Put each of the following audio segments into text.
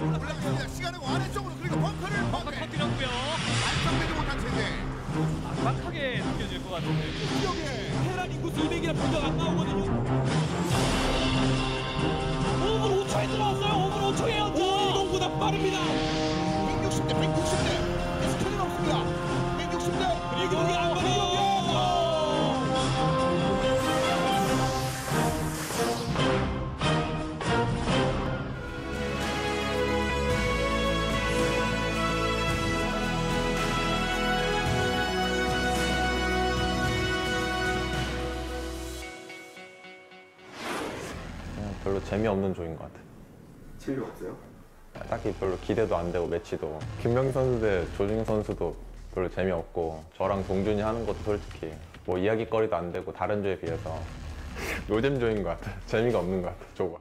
Black. 재미없는 조인 것 같아요. 재미가 없어요? 딱히 별로 기대도 안 되고 매치도 김명희 선수 대 조진 선수도 별로 재미없고 저랑 동준이 하는 것도 솔직히 뭐 이야기거리도 안 되고 다른 조에 비해서 요즘 조인 것 같아요. 재미가 없는 것 같아요. 조가.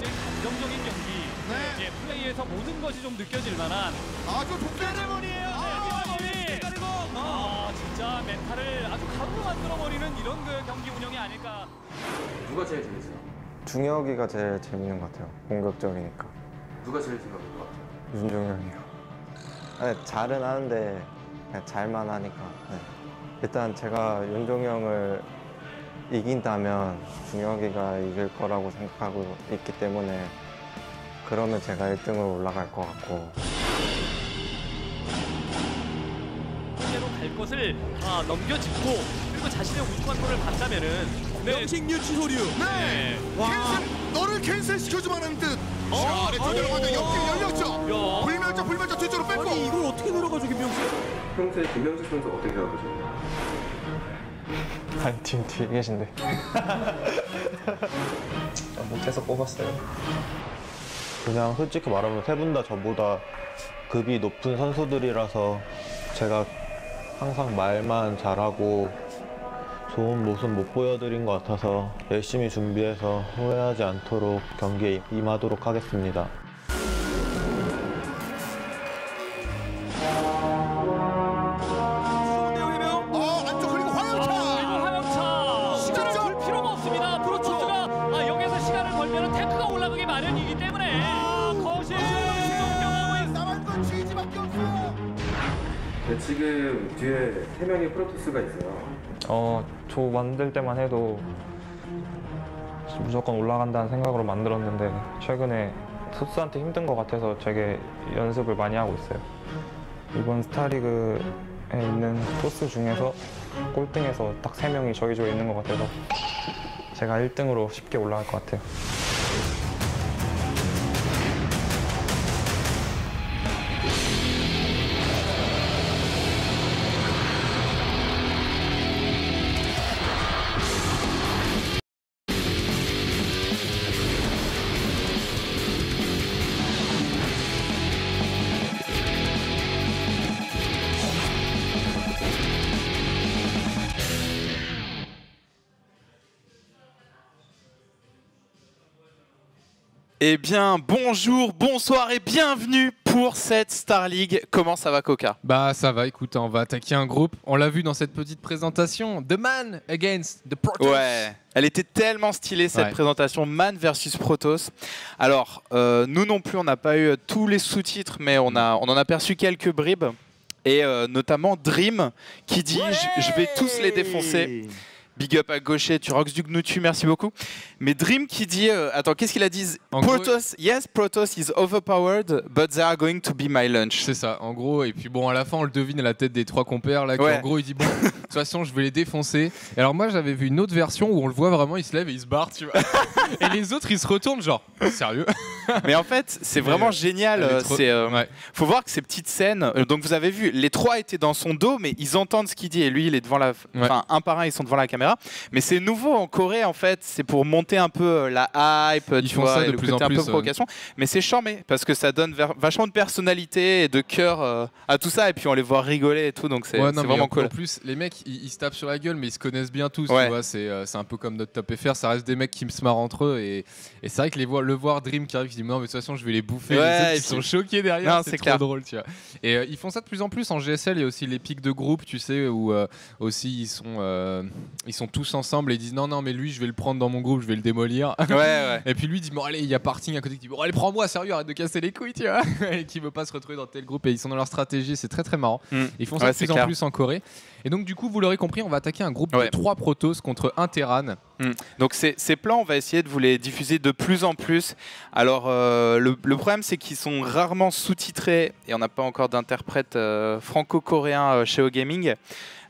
감정적인 경기. 네. 예, 플레이에서 모든 것이 좀 느껴질 만한 아주 독대레몬이에요. 멘탈을 아주 가루로 만들어 버리는 이런 그 경기 운영이 아닐까. 누가 제일 재밌어요? 중혁이가 제일 재밌는 것 같아요. 공격적이니까. 누가 제일 재미없는 것 같아요? 윤종이 형이요. 네, 잘은 하는데 그냥 잘만 하니까. 네. 일단 제가 윤종이 형을 이긴다면 중혁이가 이길 거라고 생각하고 있기 때문에 그러면 제가 1등으로 올라갈 것 같고 대로 갈 것을 아, 넘겨짚고 그리고 자신의 우승한 거를 봤다면은 네. 영식류 치소류. 네. 와. 캔슬 너를 캔슬 시켜주마는 듯. 어? 자, 아래 두 들어가는데 옆길 열렸죠. 야. 불멸자 불멸자 뒤쪽으로 뺐고. 아니 이걸 어떻게 들어가죠 김명수? 평소에 김명수 선수 어떻게 생각하세요? 아니 팀 뒤에 계신데 못해서 뽑았어요. 그냥 솔직히 말하면 세 분 다 저보다 급이 높은 선수들이라서 제가 항상 말만 잘하고 좋은 모습 못 보여드린 것 같아서 열심히 준비해서 후회하지 않도록 경기에 임하도록 하겠습니다. 지금 뒤에 세 명의 프로토스가 있어요. 어, 조 만들 때만 해도 무조건 올라간다는 생각으로 만들었는데 최근에 토스한테 힘든 것 같아서 되게 연습을 많이 하고 있어요. 이번 스타리그에 있는 토스 중에서 꼴등에서 딱세 명이 저희 조에 있는 것 같아서 제가 1등으로 쉽게 올라갈 것 같아요. Eh bien, bonjour, bonsoir et bienvenue pour cette Star League. Comment ça va, Coca? Bah ça va, écoute, on va attaquer un groupe. On l'a vu dans cette petite présentation. The Man Against the Protoss. Ouais, elle était tellement stylée cette Ouais. présentation Man versus Protoss. Alors, euh, nous non plus, on n'a pas eu euh, tous les sous-titres, mais on, a, on en a perçu quelques bribes. Et euh, notamment Dream qui dit je vais tous les défoncer. Big up à Gaucher, tu rocks du Gnutu, merci beaucoup. Mais Dream qui dit euh, attends, qu'est-ce qu'il a dit? En gros- yes, Protoss is overpowered, but they are going to be my lunch. C'est ça, en gros. Et puis bon, à la fin, on le devine à la tête des trois compères. Là, Ouais. en gros, il dit bon, de toute façon, je vais les défoncer. Et alors, moi, j'avais vu une autre version où on le voit vraiment, il se lève et il se barre, tu vois. et les autres, ils se retournent, genre, sérieux? Mais en fait, c'est vraiment euh, génial. Euh, C'est euh, Ouais. faut voir que ces petites scènes. donc vous avez vu, les trois étaient dans son dos, mais ils entendent ce qu'il dit et lui, il est devant la. Ouais. Enfin, un par un, ils sont devant la caméra. Mais c'est nouveau en Corée en fait. C'est pour monter un peu euh, la hype, Ils tu font vois, ça de le plus côté en un peu plus, euh. provocation. Mais c'est charmé parce que ça donne vachement de personnalité et de cœur euh, à tout ça. Et puis on les voit rigoler et tout, donc c'est Ouais, vraiment en, cool. En plus, les mecs, ils, ils se tapent sur la gueule, mais ils se connaissent bien tous. Ouais. Tu vois, c'est euh, un peu comme notre top FR. Ça reste des mecs qui se marrent entre eux. Et, et c'est vrai que les voir, le voir Dream qui arrive, qui dit non, mais de toute façon, je vais les bouffer. Les ils sont choqués derrière. C'est trop clair. drôle, tu vois. Et euh, ils font ça de plus en plus en GSL. Il y a aussi les pics de groupe, tu sais, où aussi ils sont, ils sont tous ensemble et ils disent non, non, mais lui, je vais le prendre dans mon groupe, je vais le démolir. Ouais, ouais. Et puis lui dit bon allez il y a parting à côté qui dit bon allez prends-moi sérieux arrête de casser les couilles tu vois et qui veut pas se retrouver dans tel groupe et ils sont dans leur stratégie c'est très très marrant Mm. ils font ça Ouais, de plus en clair. plus en Corée et donc du coup vous l'aurez compris on va attaquer un groupe de trois Protoss contre un Terran Donc ces, ces plans, on va essayer de vous les diffuser de plus en plus. Alors euh, le, le problème, c'est qu'ils sont rarement sous-titrés et on n'a pas encore d'interprète euh, franco-coréen euh, chez O-Gaming.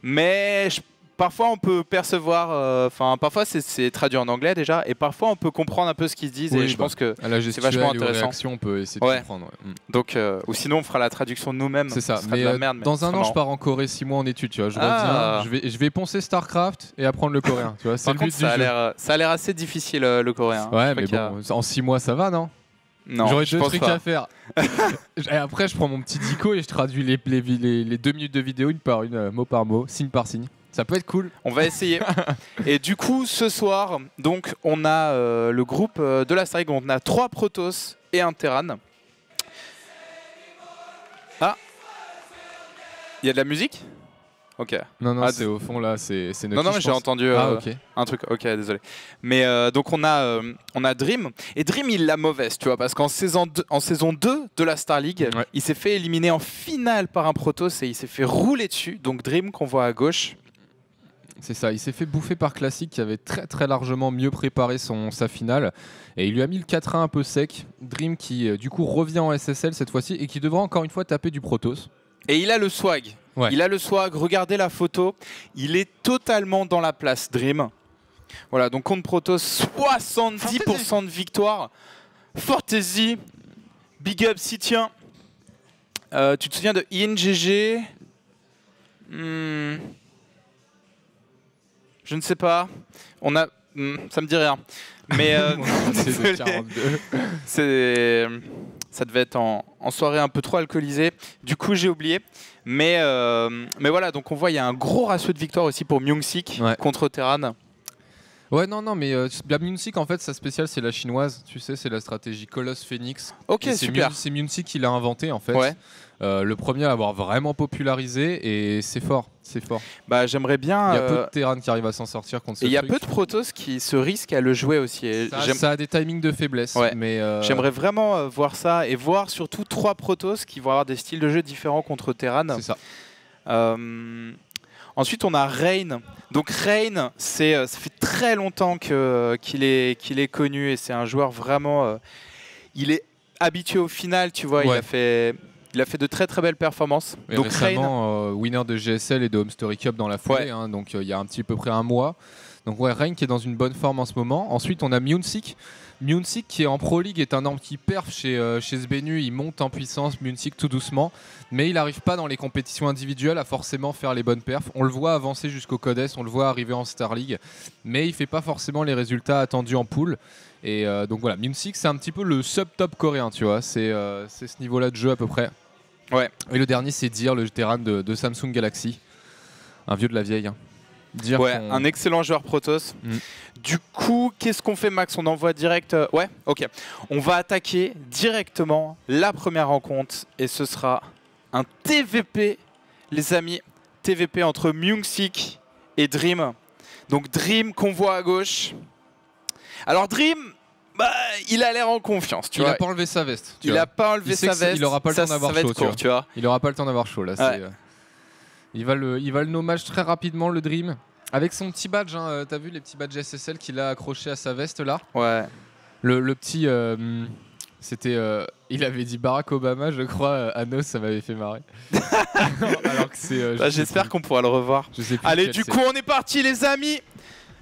Mais je- parfois, on peut percevoir, euh, enfin parfois c'est- c'est traduit en anglais déjà, et parfois on peut comprendre un peu ce qu'ils disent. Oui, et je bah, pense que gestuelle vachement intéressant. on peut essayer de Ouais. comprendre ouais. Mm. donc, euh, ou sinon on fera la traduction nous-mêmes. c'est ça Ce sera mais de la euh, merde, mais dans un an je pars en Corée six mois en études tu vois je Ah. reviens je vais, je vais poncer Starcraft et apprendre le coréen tu vois c'est le but du ça a jeu l'air, ça a l'air assez difficile euh, le coréen. Ouais mais a- bon en six mois ça va non? J'aurais deux trucs pas. à faire. et après, je prends mon petit dico et je traduis les, les, les- les deux minutes de vidéo une par une, mot par mot, signe par signe. Ça peut être cool. On va essayer. Et du coup, ce soir, donc, on a euh, le groupe euh, de la Star League, on a trois Protoss et un Terran. Ah Il y a de la musique? Ok. Non, non, Ah, c'est au fond là, c'est Non, non, mais j'ai entendu Ah, euh, ok. un truc. Ok, désolé. Mais euh, donc, on a, euh, on a Dream. Et Dream, il l'a mauvaise, tu vois, parce qu'en saison 2, en saison 2 de la Star League, Ouais. il s'est fait éliminer en finale par un Protoss et il s'est fait rouler dessus. Donc, Dream, qu'on voit à gauche. C'est ça, il s'est fait bouffer par Classic qui avait très très largement mieux préparé son, sa finale. Et il lui a mis le 4-1 un peu sec. Dream qui euh, du coup revient en SSL cette fois-ci et qui devra encore une fois taper du Protoss. Et il a le swag. Ouais. Il a le swag. Regardez la photo. Il est totalement dans la place, Dream. Voilà, donc contre Protoss, 70% de victoire. Fortesy, big up si tiens. Euh, tu te souviens de INGG Hmm. Je ne sais pas. On a. hmm, ça me dit rien. Mais. euh, C'est de désolé. 42. C'est, ça devait être en, en soirée un peu trop alcoolisée. Du coup, j'ai oublié. Mais, euh, mais voilà, donc on voit il y a un gros ratio de victoire aussi pour Myung-Sik Ouais. contre Terran. Ouais, non, non, mais euh, la Munsic en fait, sa spéciale c'est la chinoise. Tu sais, c'est la stratégie Colosse Phoenix. Ok, Et super. C'est Munsic qui l'a inventé en fait. Ouais. Euh, le premier à l'avoir vraiment popularisé et c'est fort, c'est fort. Bah, j'aimerais bien. Il y a peu euh, de Terran qui arrivent à s'en sortir contre ce et il y a peu de Protoss qui se risquent à le jouer aussi. Ça, ça a des timings de faiblesse, Ouais. mais euh, J'aimerais vraiment euh, voir ça et voir surtout trois Protoss qui vont avoir des styles de jeu différents contre Terran. c'est ça. Ensuite, on a Rain. Donc Rain, c'est, euh, ça fait très longtemps que, euh, qu'il, est, qu'il est connu et c'est un joueur vraiment... euh, il est habitué au final, tu vois. Il, a fait, il a fait de très très belles performances. Et Donc Rain, récemment, euh, winner de GSL et de Home Story Cup dans la foulée, Ouais. hein, donc il y a un petit peu près un mois. Donc ouais, Rain qui est dans une bonne forme en ce moment. Ensuite, on a Munsik. Munsik qui est en Pro League est un homme qui perf chez, euh, chez Sbenu, il monte en puissance, Munsik tout doucement, mais il n'arrive pas dans les compétitions individuelles à forcément faire les bonnes perfs. On le voit avancer jusqu'au Codes, on le voit arriver en Star League, mais il fait pas forcément les résultats attendus en poule. Et euh, donc voilà, Munsik c'est un petit peu le sub-top coréen, tu vois, c'est euh, c'est ce niveau-là de jeu à peu près. Ouais. Et le dernier c'est Dir, le de, de Samsung Galaxy, un vieux de la vieille. hein. Dire ouais, un excellent joueur Protoss. Mm. Du coup, qu'est-ce qu'on fait Max? On envoie direct... euh, Ouais, ok. On va attaquer directement la première rencontre et ce sera un TVP, les amis. TVP entre Myung-Sik et Dream. Donc Dream qu'on voit à gauche. Alors Dream, bah, il a l'air en confiance, tu il vois. a pas enlevé sa veste. tu il vois. a pas enlevé Il sa veste. il aura pas le temps d'avoir chaud, être tu court, tu vois. Il aura pas le temps d'avoir chaud là. Ouais. Il va le, il va le nommage très rapidement le Dream. Avec son petit badge, hein, euh, t'as vu les petits badges SSL qu'il a accroché à sa veste là Ouais. le, le petit. euh, c'était. euh, il avait dit Barack Obama, je crois, euh, à Nos, ça m'avait fait marrer. Alors que c'est. je Bah, J'espère qu'on pourra le revoir. je sais plus Allez, du coup, on est parti, les amis.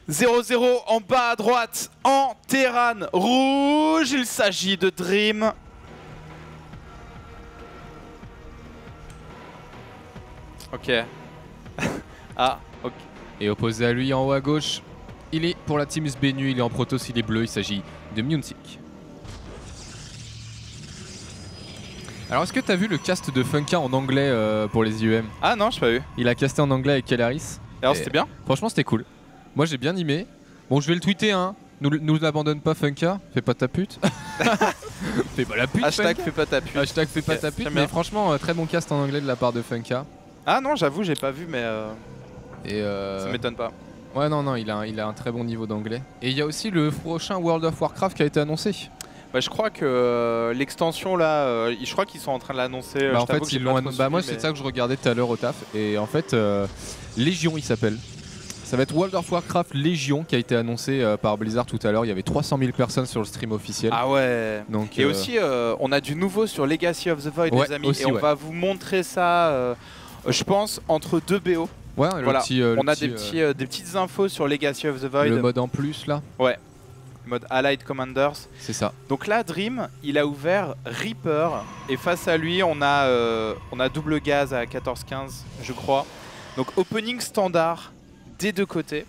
0-0 en bas à droite, en Terran rouge. Il s'agit de Dream. Ok. ah, ok. Et opposé à lui en haut à gauche, il est pour la team Sbenu, il est en Protoss, il est bleu, il s'agit de Munsik. Alors est-ce que t'as vu le cast de Funka en anglais euh, pour les IEM Ah non, je pas vu. Il a casté en anglais avec Kelaris. Alors, c'était bien? Franchement c'était cool. Moi j'ai bien aimé. Bon je vais le tweeter hein. Nous, nous n'abandonne pas Funka, fais pas ta pute. fais pas la pute. Hashtag Funka. fais pas ta pute. Hashtag fais pas ta pute. Mais bien. franchement euh, très bon cast en anglais de la part de Funka. Ah non, j'avoue, j'ai pas vu, mais euh, Et euh, ça m'étonne pas. Ouais, non, non, il a, il a un très bon niveau d'anglais. Et il y a aussi le prochain World of Warcraft qui a été annoncé. Bah, je crois que euh, l'extension là, euh, je crois qu'ils sont en train de l'annoncer. Bah, en fait, ils l'ont trop annon- bah, moi, c'est ça que je regardais tout à l'heure au taf. Et en fait, euh, Légion, il s'appelle. Ça va être World of Warcraft Légion qui a été annoncé par Blizzard tout à l'heure. Il y avait 300 000 personnes sur le stream officiel. Ah ouais. Donc, Et aussi, on a du nouveau sur Legacy of the Void, Ouais, les amis, aussi, et on ouais. va vous montrer ça. Je pense entre deux BO. ouais, le voilà, petit, euh, le on a petit, des, euh, petits, euh, des petites infos sur Legacy of the Void, le mode en plus là, mode Allied Commanders. c'est ça. Donc là, Dream, il a ouvert Reaper et face à lui, on a, euh, on a double gaz à 14-15, je crois. Donc opening standard des deux côtés.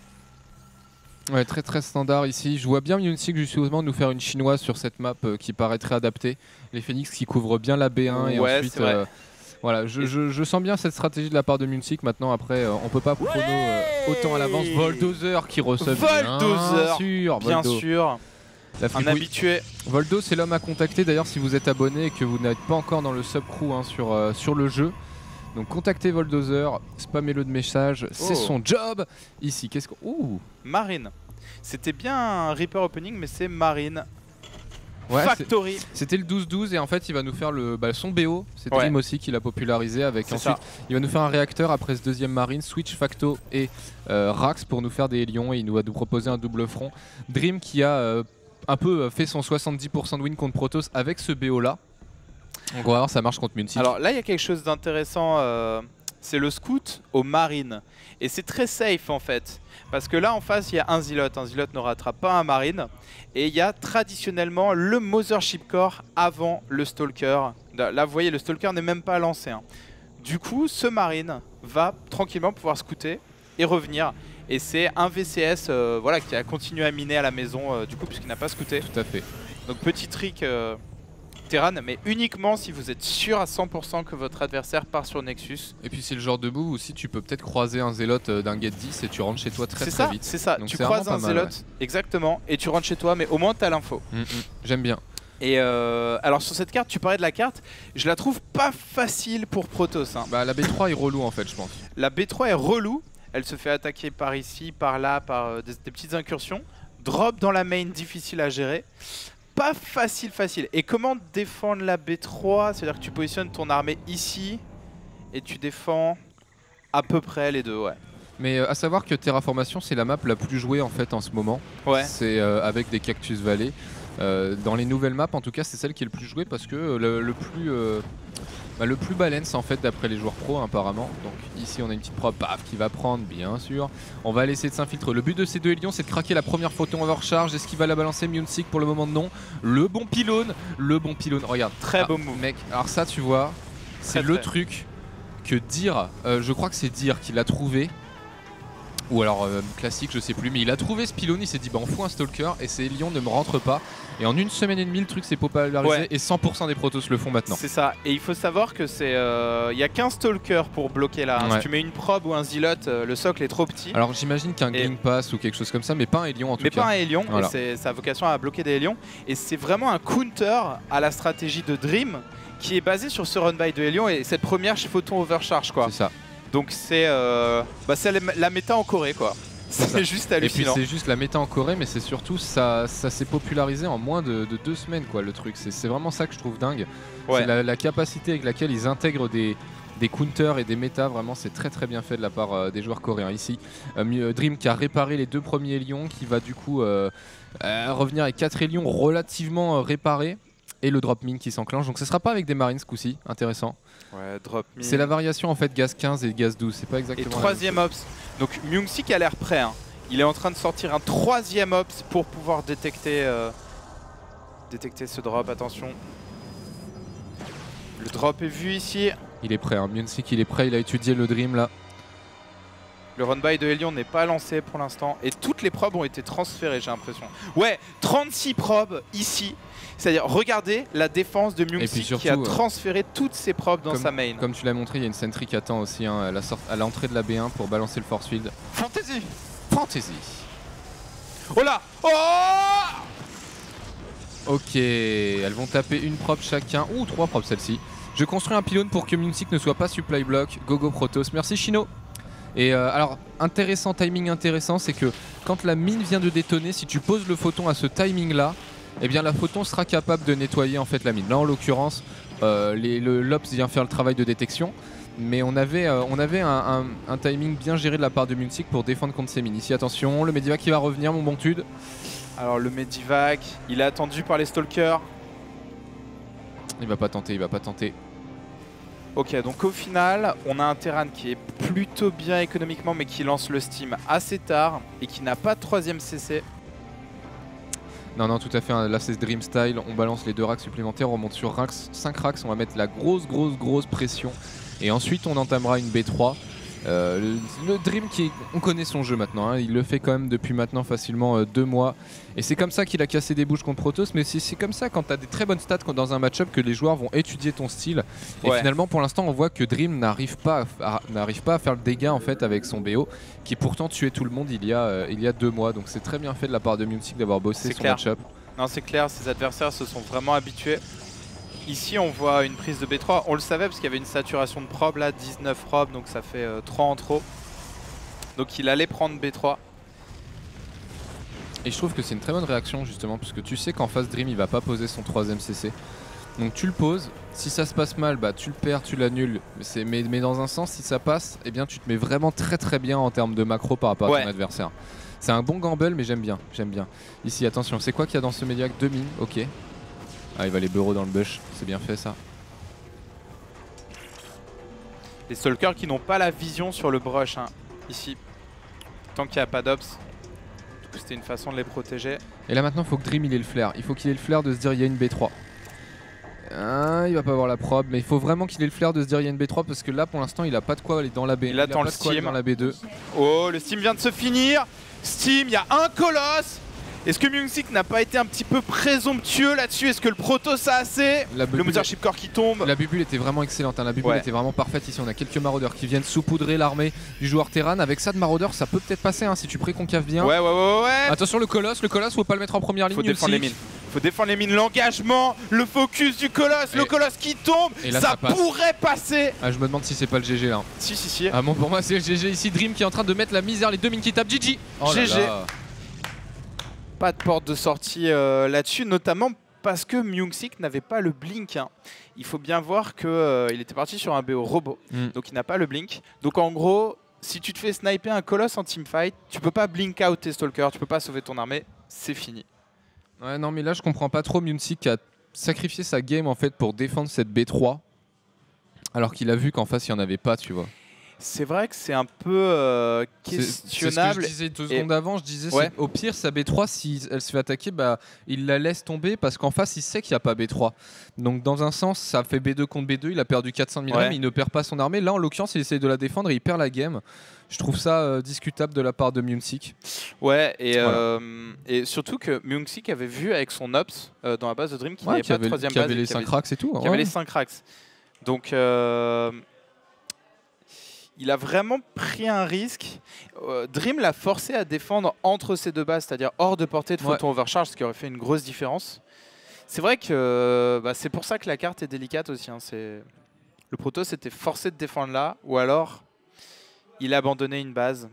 Ouais, très très standard ici. Je vois bien Myunsic justement nous faire une chinoise sur cette map euh, qui paraît très adaptée. Les Phoenix qui couvrent bien la B1 et Ouais, ensuite. euh, voilà, je, je- je sens bien cette stratégie de la part de Munsic. Maintenant, après, euh, on peut pas prono euh, autant à l'avance. Voldozer qui reçoit Voldozer, bien sûr. Bien Voldo. sûr, La un habitué. Voldo, c'est l'homme à contacter. D'ailleurs, si vous êtes abonné et que vous n'êtes pas encore dans le subcrew hein, sur, euh, sur le jeu, donc contactez Voldozer, spammez-le de messages. C'est Oh. son job. Ici, qu'est-ce qu'on. Ouh Marine. C'était bien un Reaper opening, mais c'est Marine. Ouais, Factory. C'était le 12-12 et en fait il va nous faire le, bah, son BO, c'est Ouais. Dream aussi qui l'a popularisé avec ensuite ça. il va nous faire un réacteur après ce deuxième marine, Switch Facto et euh, Rax pour nous faire des lions et il nous va nous proposer un double front. Dream qui a euh, un peu euh, fait son 70% de win contre Protoss avec ce BO là. Donc on va voir ça marche contre Munsic. Alors là, il y a quelque chose d'intéressant. euh, c'est le scout aux marines. Et c'est très safe en fait. Parce que là, en face, il y a un Zilot. Un Zilot ne rattrape pas un marine. Et il y a traditionnellement le Mothership Core avant le Stalker. Là, vous voyez, le Stalker n'est même pas lancé. hein. Du coup, ce marine va tranquillement pouvoir scouter et revenir. Et c'est un VCS euh, voilà, qui a continué à miner à la maison, euh, du coup, puisqu'il n'a pas scouté. Tout à fait. Donc petit trick euh, Terran, mais uniquement si vous êtes sûr à 100% que votre adversaire part sur Nexus. Et puis c'est le genre de move aussi tu peux peut-être croiser un zélote euh, d'un get 10 et tu rentres chez toi très très ça, vite. c'est ça. Donc tu croises un zélote, exactement, et tu rentres chez toi, mais au moins t'as l'info. Mm, mm. J'aime bien. Et euh, alors sur cette carte, tu parlais de la carte, je la trouve pas facile pour Protoss. hein. Bah la B3 est relou en fait je pense. La B3 est relou, elle se fait attaquer par ici, par là, par euh, des, des petites incursions. Drop dans la main, difficile à gérer. Pas facile, facile. Et comment défendre la B3 C'est-à-dire que tu positionnes ton armée ici et tu défends à peu près les deux, ouais. Mais euh, à savoir que Terraformation c'est la map la plus jouée en fait en ce moment. Ouais. C'est euh, avec des Cactus Valley. Euh, dans les nouvelles maps, en tout cas, c'est celle qui est le plus jouée parce que le, le plus bah, le plus balance en fait d'après les joueurs pro apparemment. Donc ici on a une petite prop paf, qui va prendre bien sûr. On va laisser de s'infiltrer. Le but de ces deux Hélions c'est de craquer la première photon overcharge. Est-ce qu'il va la balancer Munsic pour le moment non Le bon pylône, le bon pylône. Regarde, Très Ah, beau move. mec. Alors ça tu vois, c'est le très. truc que dire. euh, je crois que c'est dire qu'il a trouvé. Ou alors euh, classique, je sais plus, mais il a trouvé ce pylône, il s'est dit bah on fout un stalker et ces lions ne me rentrent pas. Et en une semaine et demie, le truc s'est popularisé Ouais. et 100% des protos le font maintenant. C'est ça. Et il faut savoir que c'est. euh, Il y a qu'un stalker pour bloquer là. hein. Ouais. Si tu mets une probe ou un zilot, euh, le socle est trop petit. Alors j'imagine qu'un Et- Green Pass ou quelque chose comme ça, mais pas un Hélion en tout mais cas. pas un Hélion, Voilà. c'est ça a vocation à bloquer des Hélions. Et c'est vraiment un counter à la stratégie de Dream qui est basée sur ce run by de Hélion et cette première chez Photon Overcharge quoi. C'est ça. Donc c'est euh, bah, la, méta en Corée quoi. C'est juste Et puis hallucinant. c'est juste la méta en Corée, mais c'est surtout ça, ça s'est popularisé en moins de, de deux semaines quoi le truc. C'est vraiment ça que je trouve dingue. Ouais. C'est la, la capacité avec laquelle ils intègrent des, des counters et des méta. Vraiment, c'est très très bien fait de la part euh, des joueurs coréens ici. Euh, Dream qui a réparé les deux premiers lions, qui va du coup revenir avec quatre lions relativement réparés. Et le drop mine qui s'enclenche. Donc ce sera pas avec des marines ce coup-ci, intéressant. Ouais, drop. C'est la variation en fait gaz 15 et gaz 12, c'est pas Et exactement. même troisième ops. Donc Myung-Sik a l'air prêt. hein. Il est en train de sortir un troisième ops pour pouvoir détecter, euh, détecter ce drop. Attention. Le drop est vu ici. Il est prêt, hein. Myunsik, il est prêt, il a étudié le Dream là. Le run by de Helion n'est pas lancé pour l'instant. Et toutes les probes ont été transférées, j'ai l'impression. Ouais, 36 probes ici. C'est-à-dire, regardez la défense de Myung-Sik qui a euh, transféré toutes ses probes dans sa main. Comme tu l'as montré, il y a une sentry qui attend aussi hein, à l'entrée de la B1 pour balancer le force field. Fantasy Fantasy. Oh là Oh Ok, elles vont taper une prop chacun, ou trois props celle-ci. Je construis un pylône pour que Munsic ne soit pas supply block. Gogo Protoss, merci Chino. Et euh, alors, intéressant, timing intéressant, c'est que quand la mine vient de détonner, si tu poses le photon à ce timing-là, eh bien la photon sera capable de nettoyer en fait la mine. Là, en l'occurrence, euh, les- le l'Ops vient faire le travail de détection. Mais on avait, euh, on avait un, un- un timing bien géré de la part de Munich pour défendre contre ces mines. Ici, attention, le Medivac qui va revenir, mon bon tude. Alors le Medivac, il est attendu par les Stalkers. Il va pas tenter, il va pas tenter. Ok, donc au final, on a un Terran qui est plutôt bien économiquement, mais qui lance le Steam assez tard et qui n'a pas de troisième CC. Non, non, tout à fait. hein. Là, c'est Dream Style. On balance les deux racks supplémentaires. On monte sur 5 racks. On va mettre la grosse, grosse, grosse pression. Et ensuite, on entamera une B3. Euh, le, le Dream, qui est- on connaît son jeu maintenant. hein. Il le fait quand même depuis maintenant facilement euh, deux mois. Et c'est comme ça qu'il a cassé des bouches contre Protoss. Mais c'est comme ça quand tu as des très bonnes stats dans un match-up que les joueurs vont étudier ton style. Et finalement, pour l'instant, on voit que Dream n'arrive pas, n'arrive pas à faire le dégât en fait avec son BO, qui pourtant tuait tout le monde il y a, euh, il y a deux mois. Donc c'est très bien fait de la part de Music d'avoir bossé son match-up. Non, c'est clair, ses adversaires se sont vraiment habitués. Ici, on voit une prise de B3. On le savait parce qu'il y avait une saturation de prob là, 19 prob, donc ça fait euh, 3 en trop. Donc il allait prendre B3. Et je trouve que c'est une très bonne réaction justement parce que tu sais qu'en face Dream il va pas poser son troisième CC. Donc tu le poses, si ça se passe mal, bah tu le perds, tu l'annules. Mais, mais, mais dans un sens, si ça passe, eh bien tu te mets vraiment très très bien en termes de macro par rapport à ton adversaire. C'est un bon gamble mais j'aime bien, j'aime bien. Ici attention, c'est quoi qu'il y a dans ce médiac Deux mines, ok. Ah il va les bureaux dans le bush, c'est bien fait ça. Les Stalkers qui n'ont pas la vision sur le brush hein, ici. Tant qu'il n'y a pas d'ops. Du coup, c'était une façon de les protéger. Et là maintenant, il faut que Dream il ait le flair. Il faut qu'il ait le flair de se dire il y a une B3. Ah, il va pas avoir la probe, mais il faut vraiment qu'il ait le flair de se dire il y a une B3 parce que là pour l'instant il a pas de quoi aller dans la B. Il a attend pas le de quoi aller steam. dans la B2. Oh, le Steam vient de se finir. Steam, il y a un colosse. Est-ce que Music n'a pas été un petit peu présomptueux là-dessus Est-ce que le Protoss a assez La Le bubule, Mothership Core qui tombe. la bubule était vraiment excellente, hein. la bubule Ouais. était vraiment parfaite ici. On a quelques maraudeurs qui viennent saupoudrer l'armée du joueur Terran. Avec ça de maraudeurs, ça peut peut-être passer hein, si tu préconcaves bien. Ouais, ouais, ouais, ouais. Attention le colosse, le colosse, faut pas le mettre en première ligne. Faut défendre les mines. Faut défendre les mines. L'engagement, le focus du colosse, le colosse qui tombe. Et là, ça ça passe. pourrait passer. Ah, je me demande si c'est pas le GG là. Si, si, si. Ah bon pour moi c'est le GG ici Dream qui est en train de mettre la misère, les deux mines qui tapent GG. Oh là GG. là. Pas de porte de sortie euh, là-dessus, notamment parce que Myungsik n'avait pas le blink. hein. Il faut bien voir qu'il était parti sur un BO robot, Mm. donc il n'a pas le blink. Donc en gros, si tu te fais sniper un colosse en teamfight, tu peux pas blink out tes stalkers, tu peux pas sauver ton armée, c'est fini. Ouais, non, mais là, je comprends pas trop qui a sacrifié sa game en fait pour défendre cette B3. Alors qu'il a vu qu'en face, il n'y en avait pas, tu vois. C'est vrai que c'est un peu euh, C'est- questionnable. C'est ce que je disais deux Et- secondes avant. Je disais, Ouais. au pire, sa B3, si elle se fait attaquer, bah, il la laisse tomber parce qu'en face, il sait qu'il n'y a pas B3. Donc, dans un sens, ça fait B2 contre B2. Il a perdu 400 000 Ouais. rem, il ne perd pas son armée. Là, en l'occurrence, il essaie de la défendre et il perd la game. Je trouve ça euh, discutable de la part de Munsic. Ouais, et, Voilà. euh, et surtout que Myungsik avait vu avec son Ops dans la base de Dream qu'il n'y avait pas de troisième base. avait les qu'il 5 avait- racks et tout. qui ouais. avait les 5 racks. Donc, il a vraiment pris un risque. Euh, Dream l'a forcé à défendre entre ces deux bases, c'est-à-dire hors de portée de Ouais. photon overcharge, ce qui aurait fait une grosse différence. C'est vrai que euh, bah, c'est pour ça que la carte est délicate aussi. hein, Le Protoss était forcé de défendre là, ou alors il a abandonné une base.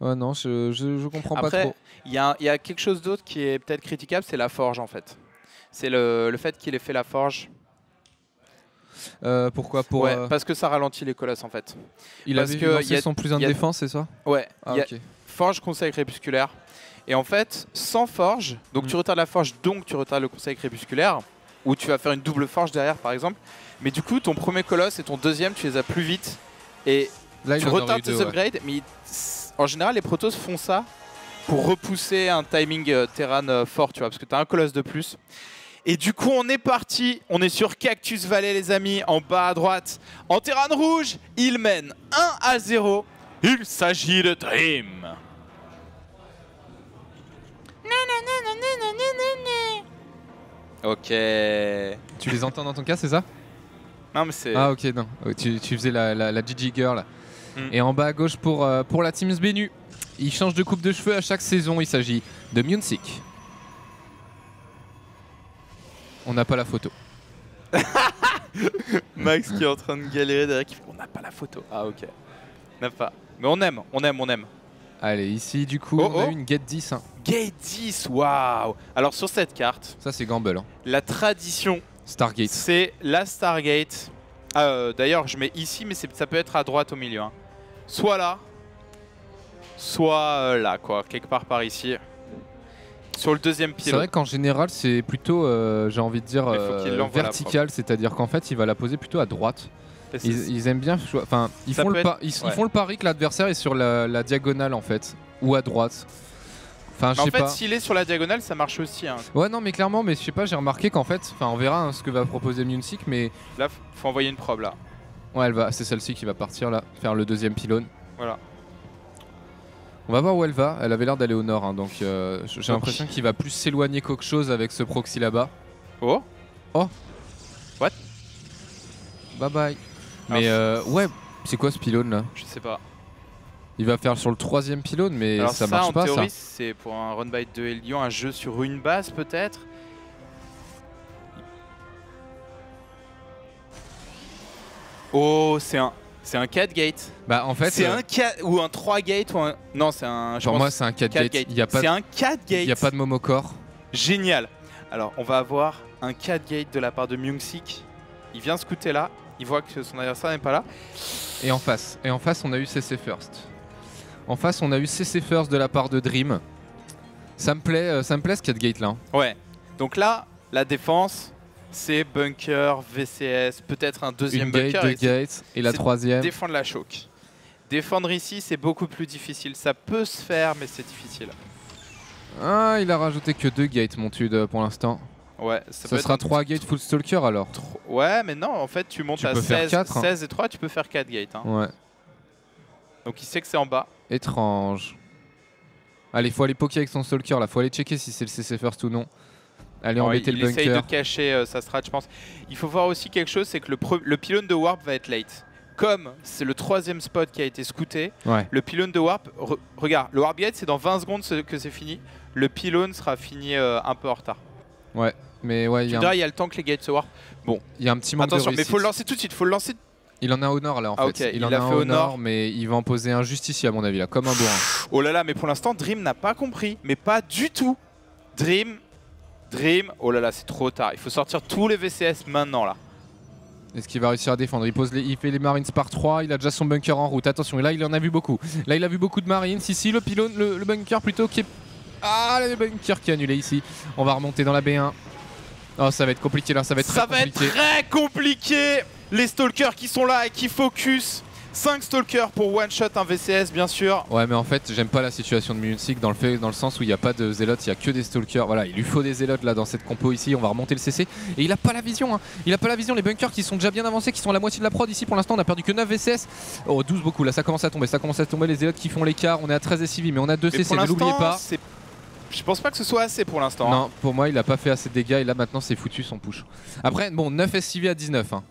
Ouais, non, je, je, je comprends pas trop. il y, a- il y a quelque chose d'autre qui est peut-être critiquable, c'est la forge en fait. C'est le, le fait qu'il ait fait la forge. Euh, pourquoi pour, ouais, euh, parce que ça ralentit les colosses en fait. Il parce que lancé y a- son plus un y de a- défense, c'est ça? Ouais, Ah, forge, conseil crépusculaire. Et en fait, sans forge, donc Mm. tu retardes la forge, donc tu retardes le conseil crépusculaire, ou tu vas faire une double forge derrière par exemple. Mais du coup, ton premier colosse et ton deuxième, tu les as plus vite. Et Là, tu retardes tes ouais. upgrades, mais en général, les Protoss font ça pour repousser un timing euh, Terran fort, tu vois, parce que tu as un colosse de plus. Et du coup, on est parti. On est sur Cactus Valley, les amis, en bas à droite. En Terran rouge, il mène 1 à 0. Il s'agit de Dream. Ok. Tu les entends dans ton cas, c'est ça? Non, mais c'est. Ah ok, non. Tu, tu faisais la, la, la GG Girl. Mm. Et en bas à gauche pour, euh, pour la Team Sbenu. Il change de coupe de cheveux à chaque saison. Il s'agit de Munsic. On n'a pas la photo. Max qui est en train de galérer derrière qui fait on n'a pas la photo. Ah ok. N'a pas. Mais on aime, on aime, on aime. Allez, ici, du coup, Oh, on a oh. eu une gate 10. hein. Gate 10, waouh Alors sur cette carte, Ça, c'est Gamble. hein. la tradition, Stargate. c'est la Stargate. Ah, euh, D'ailleurs, je mets ici, mais ça peut être à droite au milieu. hein. Soit là, soit euh, là, quoi, quelque part par ici. Sur le deuxième C'est pylône. vrai qu'en général, c'est plutôt, euh, j'ai envie de dire, euh, vertical, c'est-à-dire qu'en fait, il va la poser plutôt à droite. C'est- Ils, ils aiment bien, enfin, ils, font le être- pa- ils, ils ouais. font le pari que l'adversaire est sur la, la diagonale en fait, ou à droite. Enfin, en fait, s'il est sur la diagonale, ça marche aussi. hein. Ouais, non, mais clairement, mais je sais pas, j'ai remarqué qu'en fait, enfin, on verra hein, ce que va proposer Munsic, mais Là, faut envoyer une probe là. ouais, elle va, c'est celle-ci qui va partir là, faire le deuxième pylône. Voilà. On va voir où elle va. Elle avait l'air d'aller au nord, hein, donc euh, j'ai l'impression qu'il va plus s'éloigner qu'autre chose avec ce proxy là-bas. Oh Bye bye. Mais euh, ouais, c'est quoi ce pylône là? Je sais pas. Il va faire sur le troisième pylône, mais Alors ça ça, marche en pas théorie, ça. c'est pour un run by de Lyon, un jeu sur une base peut-être? Oh, c'est un, c'est un 4 gate. Bah en fait, c'est euh, un 4 ou un 3 gate ou un. Non, c'est un. pour moi c'est un 4 4 gate. gate. Il y a pas, C'est un 4 gate. il y a pas de Momocor. Génial. Alors, on va avoir un 4 gate de la part de Myung-Sik. Il vient scouter là. Il voit que son adversaire n'est pas là. Et en face, et en face on a eu CC First. En face on a eu CC First de la part de Dream. Ça me plaît, euh, ça me plaît ce 4 gate là. Ouais. Donc là, la défense, c'est bunker, VCS, peut-être un deuxième Une gate, bunker. deux et c'est- gates et la troisième. Défendre la choke. Défendre ici, c'est beaucoup plus difficile. Ça peut se faire, mais c'est difficile. Ah, il a rajouté que deux gates mon tude pour l'instant. Ouais, ça, Ça sera être 3 gates full stalker alors. Ouais, mais non, en fait, tu montes Tu à peux faire 16, quatre, hein. 16 et 3, tu peux faire 4 gates. hein. Ouais. Donc il sait que c'est en bas. Étrange. Allez, faut aller poker avec son stalker là, faut aller checker si c'est le CC First ou non. Allez, Alors, embêter il le essaye de bunker. cacher euh, sa strat, je pense. Il faut voir aussi quelque chose, c'est que le, le pylône de Warp va être late. Comme c'est le troisième spot qui a été scouté, Ouais. le pylône de Warp, re- regarde, le Warp Gate c'est dans 20 secondes que c'est fini. Le pylône sera fini euh, un peu en retard. Mais ouais, il Tu y, a diras, un- il y a le temps que les gates se warp. il y a un petit manque Attention, de mais faut le lancer tout de suite, faut le lancer. Il en a au nord là en Ah, fait. Il, il en a un fait au nord. mais il va en poser un juste ici à mon avis là, comme un bourrin. Oh là là, mais pour l'instant, Dream n'a pas compris, mais pas du tout. Dream, Dream, oh là là, c'est trop tard. Il faut sortir tous les VCS maintenant là. Est-ce qu'il va réussir à défendre? Il, pose les, il fait les Marines par 3, il a déjà son bunker en route. Attention, et là il en a vu beaucoup. Là il a vu beaucoup de Marines. Ici le pylône, le, le bunker plutôt qui est. Ah, le bunker qui est annulé ici. On va remonter dans la B1. Oh, ça va être compliqué là, ça va être Ça très va être compliqué. très compliqué. Les stalkers qui sont là et qui focus. 5 stalkers pour one shot un VCS bien sûr. Ouais, mais en fait, j'aime pas la situation de Munich dans le fait, dans le sens où il n'y a pas de zélotes, il y a que des stalkers. Voilà, il lui faut des zélotes là dans cette compo ici. On va remonter le CC et il a pas la vision. hein. Il a pas la vision. Les bunkers qui sont déjà bien avancés, qui sont à la moitié de la prod ici pour l'instant. On a perdu que 9 VCS. Oh, 12 beaucoup. Là, ça commence à tomber. Ça commence à tomber. Les zélotes qui font l'écart. On est à 13 SCV, mais on a 2 Mais CC. Ne l'oubliez pas. je pense pas que ce soit assez pour l'instant. hein. Non, pour moi, il a pas fait assez de dégâts et là maintenant c'est foutu son push. Après, bon, 9 SCV à 19. hein.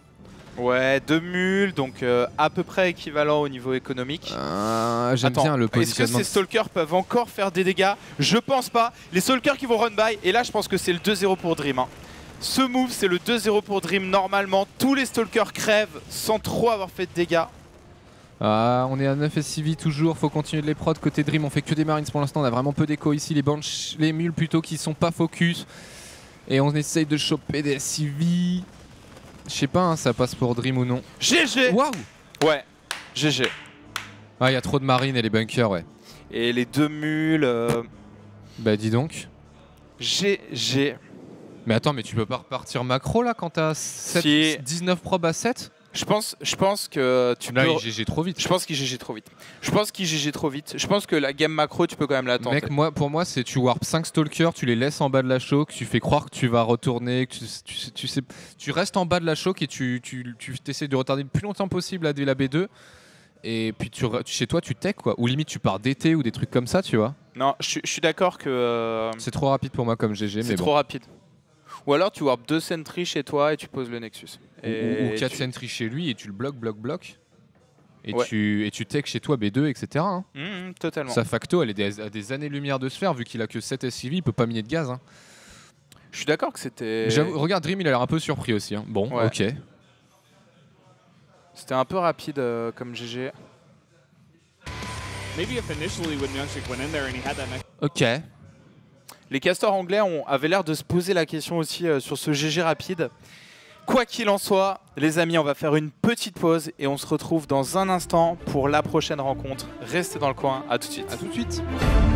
Ouais, deux mules, donc euh, à peu près équivalent au niveau économique. Euh, J'aime Attends, bien le Est-ce que positionnement. ces stalkers peuvent encore faire des dégâts? Je pense pas. Les stalkers qui vont run by, et là je pense que c'est le 2-0 pour Dream. hein. Ce move, c'est le 2-0 pour Dream. Normalement, tous les stalkers crèvent sans trop avoir fait de dégâts. Ah, on est à 9 SCV toujours, faut continuer de les prod. Côté Dream, on fait que des Marines pour l'instant, on a vraiment peu d'écho ici. Les les mules plutôt qui sont pas focus. Et on essaye de choper des SCV. Je sais pas, hein, ça passe pour Dream ou non. GG Waouh Ouais, GG. Ah, il y a trop de Marines et les bunkers, ouais. Et les deux mules, euh, Bah, dis donc. GG. Mais attends, mais tu peux pas repartir macro là quand t'as 7, Si. 19 probes à 7 Je pense, je pense que tu Là, peux... il GG trop vite. Je pense qu'il GG trop vite. Je pense qu'il GG trop vite. Je pense que la game macro, tu peux quand même la tenter. Mec, moi, pour moi, c'est tu warp 5 stalkers, tu les laisses en bas de la choke, tu fais croire que tu vas retourner, que tu, tu- tu sais, tu restes en bas de la choke et tu, tu, tu essaies de retarder le plus longtemps possible la, la B2. Et puis tu, chez toi, tu tech quoi. Ou limite, tu pars d'été ou des trucs comme ça, tu vois. Non, je suis- je suis d'accord que euh, C'est trop rapide pour moi comme GG, c'est trop bon. rapide. Ou alors tu warp deux sentries chez toi et tu poses le Nexus. Ou- Et ou 4 tu- sentry chez lui et tu le bloques, bloques, bloques. Et, Ouais. tu, et tu tech chez toi B2, etc. hein. Hum, totalement. Sa facto, elle est à des années-lumière de se faire, vu qu'il a que 7 SCV, il peut pas miner de gaz. hein. Je suis d'accord que c'était. Regarde, Dream, il a l'air un peu surpris aussi. hein. Bon, Ouais. ok. C'était un peu rapide euh, comme GG. Ok. Les castors anglais ont, avaient l'air de se poser la question aussi euh, sur ce GG rapide. Quoi qu'il en soit, les amis, on va faire une petite pause et on se retrouve dans un instant pour la prochaine rencontre. Restez dans le coin, à tout de suite. Tout de suite. 아,